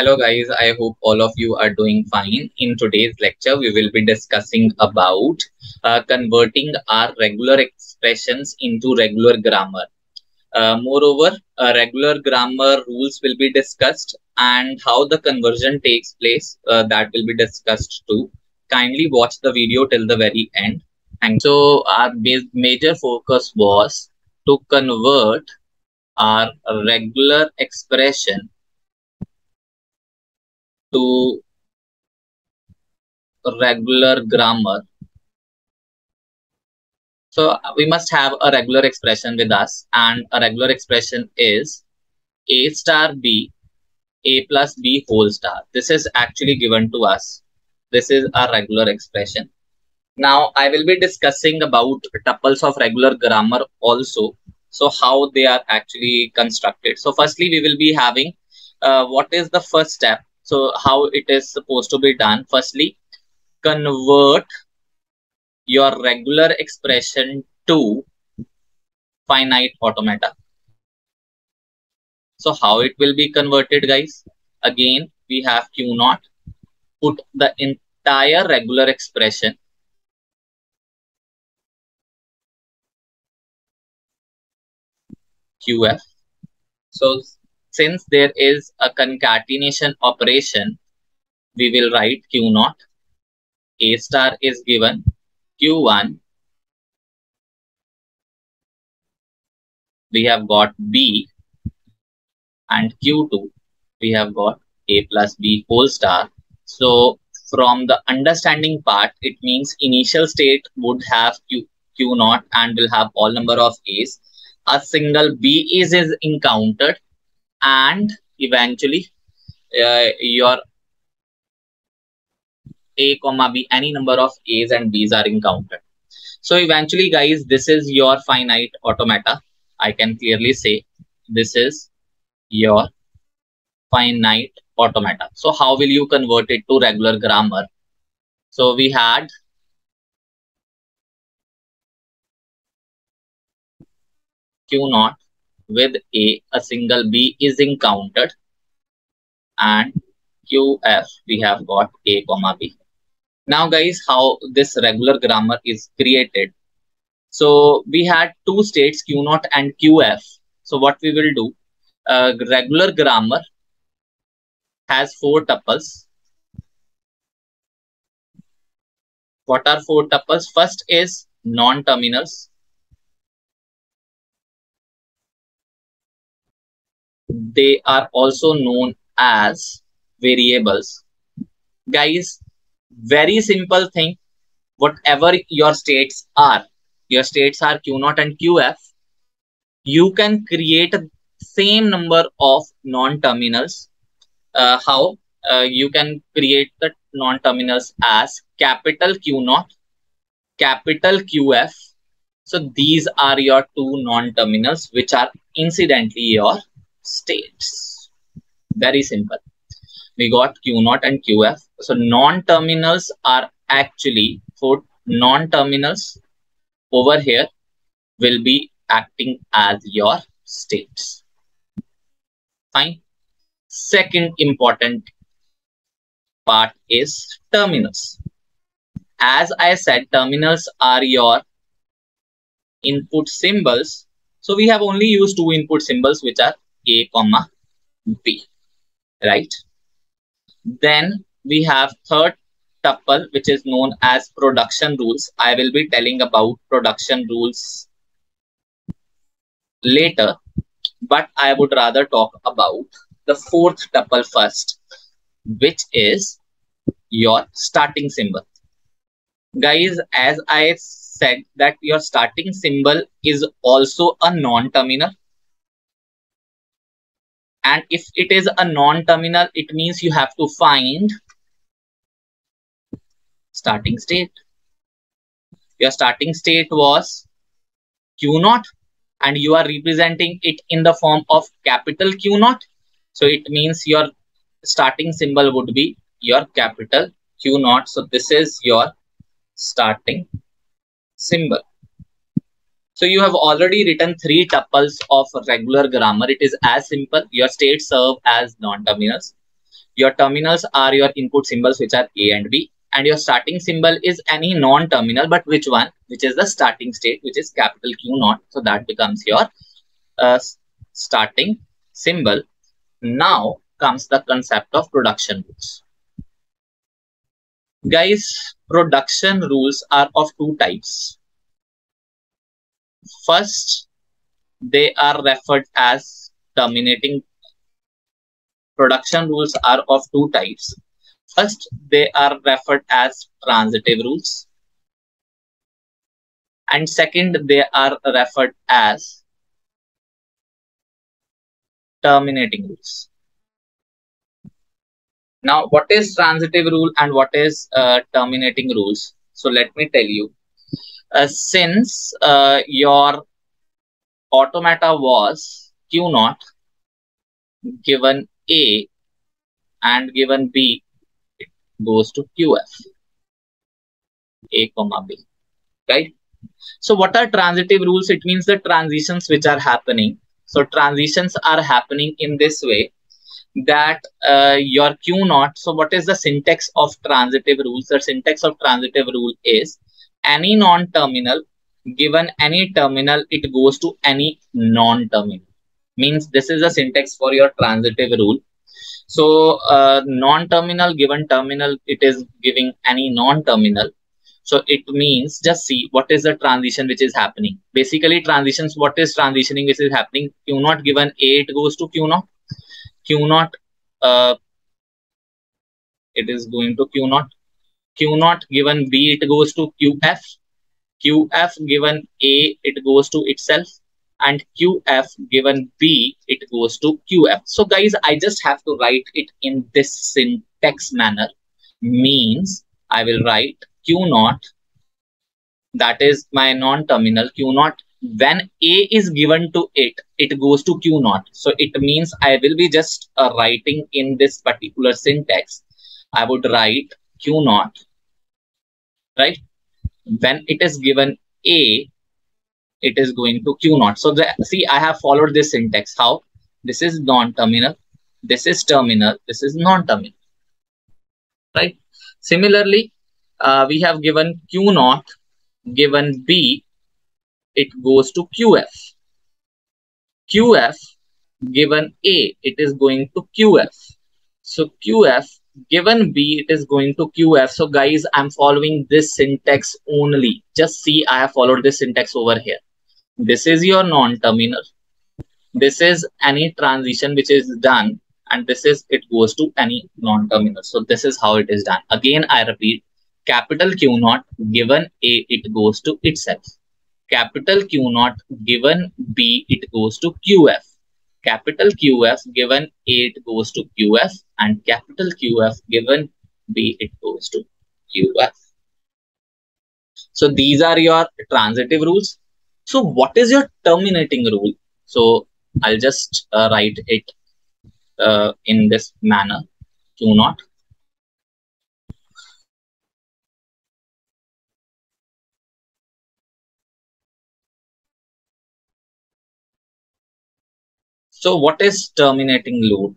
Hello guys, I hope all of you are doing fine. In today's lecture, we will be discussing about uh, converting our regular expressions into regular grammar. Uh, moreover, uh, regular grammar rules will be discussed and how the conversion takes place uh, that will be discussed too. Kindly watch the video till the very end. And so our major focus was to convert our regular expression to regular grammar. So we must have a regular expression with us and a regular expression is a star b a plus b whole star. This is actually given to us. This is a regular expression. Now I will be discussing about tuples of regular grammar also. So how they are actually constructed. So firstly we will be having uh, what is the first step so how it is supposed to be done? Firstly, convert your regular expression to finite automata. So how it will be converted guys? Again, we have Q naught. Put the entire regular expression QF. So since there is a concatenation operation, we will write Q naught. A star is given Q1. We have got B and Q2. We have got A plus B whole star. So from the understanding part, it means initial state would have Q, Q naught and will have all number of A's. A single B is, is encountered and eventually uh, your a comma b any number of a's and b's are encountered. So eventually guys this is your finite automata. I can clearly say this is your finite automata. So how will you convert it to regular grammar? So we had q naught with A, a single B is encountered and QF, we have got A comma B. Now guys, how this regular grammar is created. So we had two states Q0 and QF. So what we will do, uh, regular grammar has four tuples. What are four tuples? First is non-terminals. They are also known as variables. Guys, very simple thing. Whatever your states are, your states are Q0 and QF, you can create same number of non-terminals. Uh, how? Uh, you can create the non-terminals as capital Q0, capital QF. So these are your two non-terminals which are incidentally your states. Very simple. We got Q naught and QF. So non-terminals are actually for non-terminals over here will be acting as your states. Fine. Second important part is terminals. As I said, terminals are your input symbols. So we have only used two input symbols, which are a comma b right? Then we have third tuple which is known as production rules. I will be telling about production rules later but i would rather talk about the fourth tuple first which is your starting symbol. Guys as i said that your starting symbol is also a non-terminal and if it is a non-terminal it means you have to find starting state. Your starting state was q naught and you are representing it in the form of capital q naught. So it means your starting symbol would be your capital q naught. So this is your starting symbol so you have already written three tuples of regular grammar. It is as simple. Your states serve as non-terminals. your terminals are your input symbols which are a and b and your starting symbol is any non-terminal but which one which is the starting state which is capital q naught so that becomes your uh, starting symbol now comes the concept of production rules guys production rules are of two types first they are referred as terminating production rules are of two types First, they are referred as transitive rules. And second, they are referred as terminating rules. Now, what is transitive rule and what is uh, terminating rules? So let me tell you. Uh, since uh, your automata was Q naught given A and given B it goes to QF. A comma B. Right? So what are transitive rules? It means the transitions which are happening. So transitions are happening in this way that uh, your Q naught. So what is the syntax of transitive rules? The syntax of transitive rule is any non-terminal given any terminal, it goes to any non-terminal. Means this is the syntax for your transitive rule. So uh, non-terminal given terminal, it is giving any non-terminal. So it means just see what is the transition which is happening. Basically transitions, what is transitioning which is happening? Q naught given A, it goes to Q naught. Q naught, uh, it is going to Q naught. Q naught given B, it goes to QF. QF given A, it goes to itself and QF given B, it goes to QF. So guys, I just have to write it in this syntax manner. Means I will write Q naught, that is my non-terminal Q naught. When A is given to it, it goes to Q naught. So it means I will be just uh, writing in this particular syntax. I would write Q naught, right? When it is given A, it is going to Q naught. So the, see, I have followed this syntax. How? This is non-terminal. This is terminal. This is non-terminal. Right? Similarly, uh, we have given Q naught, given B, it goes to QF. QF given A, it is going to QF. So QF given B, it is going to QF. So guys, I'm following this syntax only. Just see, I have followed this syntax over here. This is your non-terminal. This is any transition which is done and this is it goes to any non-terminal. So this is how it is done. Again, I repeat, capital Q naught given A, it goes to itself. Capital Q naught given B, it goes to QF. Capital QF given A, it goes to QF and capital QF given B, it goes to QF. So these are your transitive rules. So what is your terminating rule? So I'll just uh, write it uh, in this manner. Q naught. So what is terminating loop?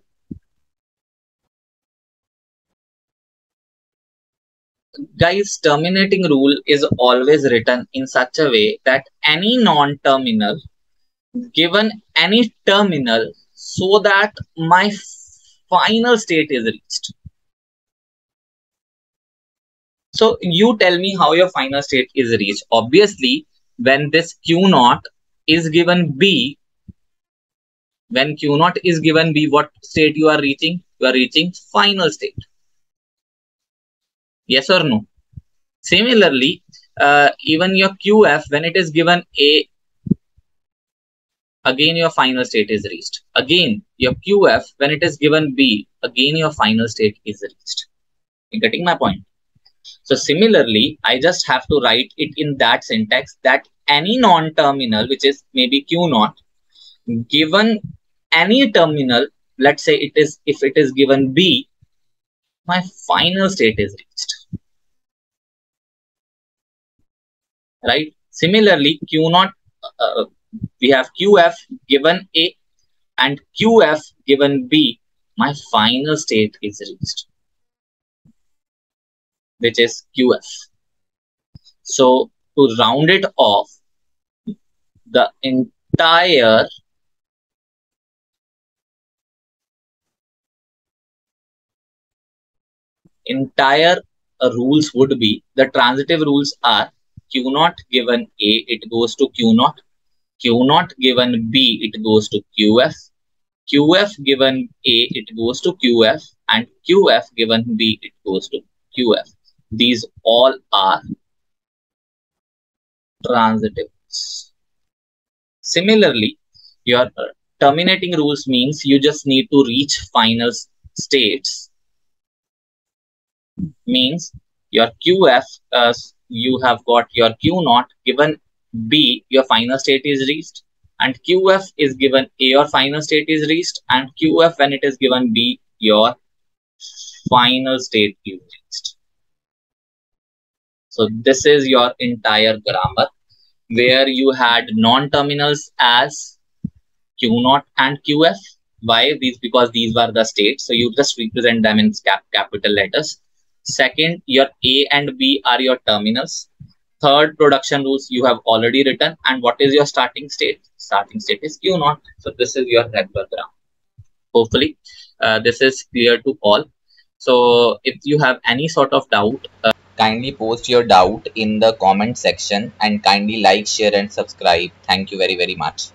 guys terminating rule is always written in such a way that any non-terminal given any terminal so that my final state is reached so you tell me how your final state is reached obviously when this q naught is given b when q naught is given b what state you are reaching you are reaching final state Yes or no? Similarly, uh, even your QF, when it is given A, again your final state is reached. Again, your QF, when it is given B, again your final state is reached. You getting my point? So similarly, I just have to write it in that syntax that any non-terminal, which is maybe Q naught, given any terminal, let's say it is, if it is given B, my final state is reached. Right? Similarly, Q naught, uh, we have QF given A and QF given B. my final state is reached, which is QF. So to round it off, the entire entire uh, rules would be the transitive rules are q naught given a it goes to q naught. Q naught given b it goes to qf qf given a it goes to qf and qf given b it goes to qf these all are transitives similarly your terminating rules means you just need to reach final states means your QF, uh, you have got your Q naught given B, your final state is reached, and QF is given A, your final state is reached, and QF when it is given B, your final state is reached. So this is your entire grammar where you had non-terminals as Q naught and QF. Why? These because these were the states. So you just represent them in cap capital letters. Second, your A and B are your terminals. Third, production rules you have already written. And what is your starting state? Starting state is Q naught. So this is your regular graph. Hopefully, uh, this is clear to all. So if you have any sort of doubt, uh, kindly post your doubt in the comment section and kindly like, share and subscribe. Thank you very, very much.